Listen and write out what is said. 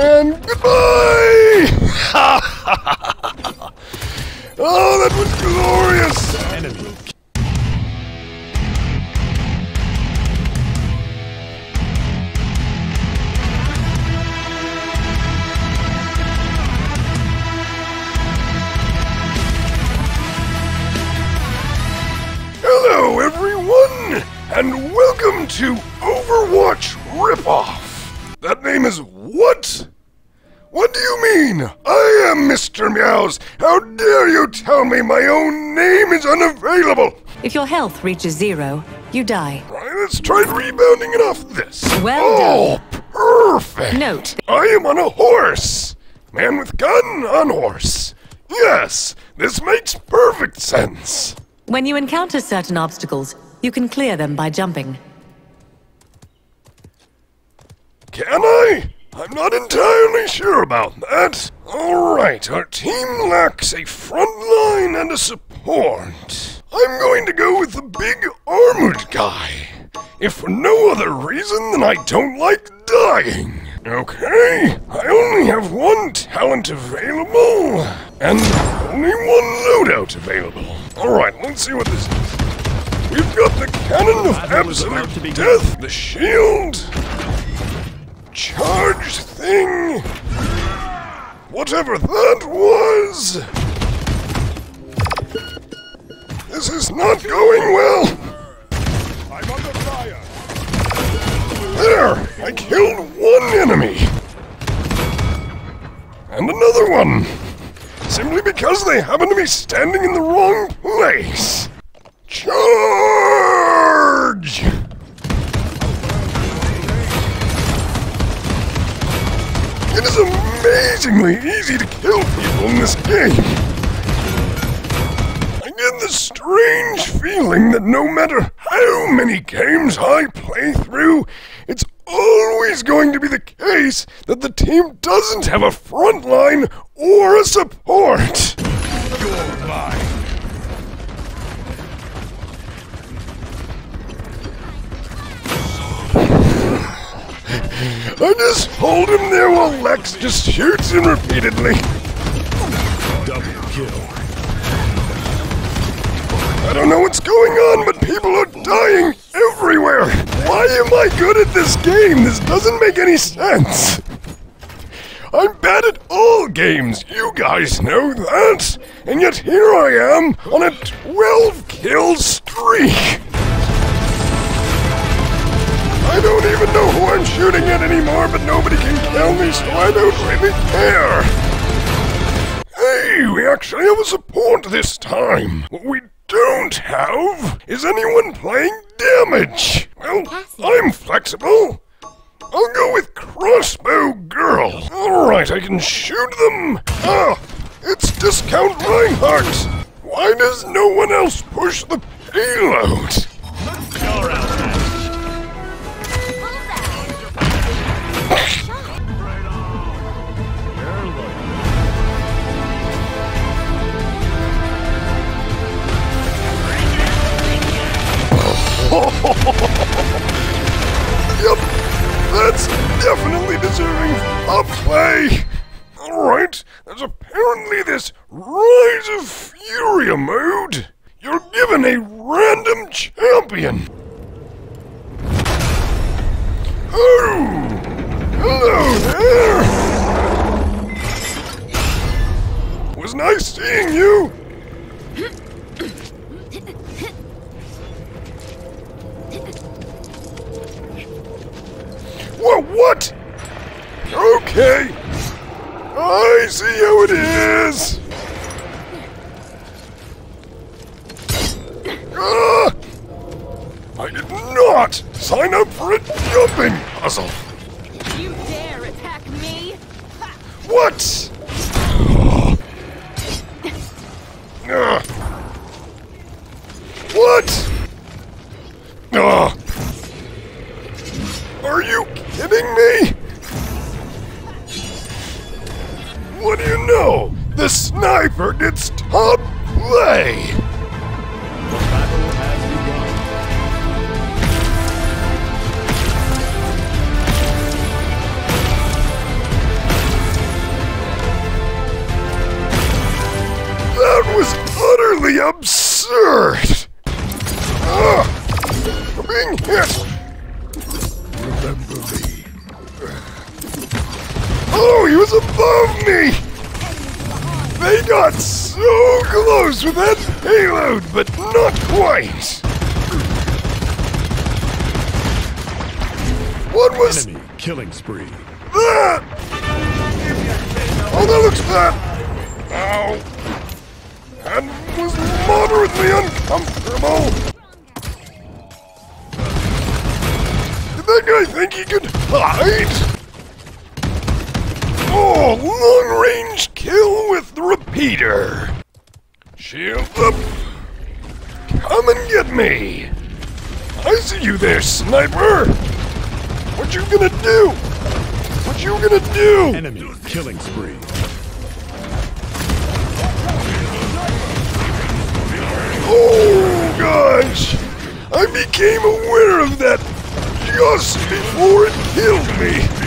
And goodbye! oh, that was glorious! Hello, everyone, and welcome to Overwatch Ripoff. That name is what? What do you mean? I am Mr. Meows. How dare you tell me my own name is unavailable? If your health reaches zero, you die. Right, let's try rebounding it off this. Well oh, perfect. Note. I am on a horse. Man with gun on horse. Yes, this makes perfect sense. When you encounter certain obstacles, you can clear them by jumping. Can I? I'm not entirely sure about that. Alright, our team lacks a front line and a support. I'm going to go with the big armored guy. If for no other reason than I don't like dying. Okay, I only have one talent available, and only one loadout available. Alright, let's see what this is. We've got the cannon of absolute death, the shield, charge thing, whatever that was. This is not going well. I'm under fire. There! I killed one enemy! And another one! Simply because they happen to be standing in the wrong place! Charge! It is amazingly easy to kill people in this game! I get the strange feeling that no matter how many games I play through, it's always going to be the case that the team doesn't have a front line or a support. I just hold him there while Lex just shoots him repeatedly. Double kill. I don't know what's going on, but people are dying everywhere. Why am I good at this game? This doesn't make any sense. I'm bad at all games, you guys know that. And yet here I am on a 12 kill streak. Shooting at anymore, but nobody can kill me, so I don't really care. Hey, we actually have a support this time. What we don't have is anyone playing damage. Well, I'm flexible. I'll go with crossbow girl. Alright, I can shoot them. Ah, it's discount Reinhardt. Why does no one else push the payload? Definitely deserving of play. Alright, there's apparently this Rise of Furia mode. You're given a random champion. Oh, hello there. Was nice seeing you. It is. Ah! I did not sign up for a jumping puzzle. You dare attack me? What? Ah. What? Ah. Are you kidding me? What do you know? The sniper gets top play! That was utterly absurd! Got so close with that payload, but not quite! What was Enemy killing spree. that? Oh, that looks bad! Ow! And was moderately uncomfortable! Did that guy think he could hide? Oh, long range kill with the repeater! Shield up! Come and get me! I see you there, sniper! What you gonna do? What you gonna do? Enemy killing spree. Oh gosh! I became aware of that just before it killed me!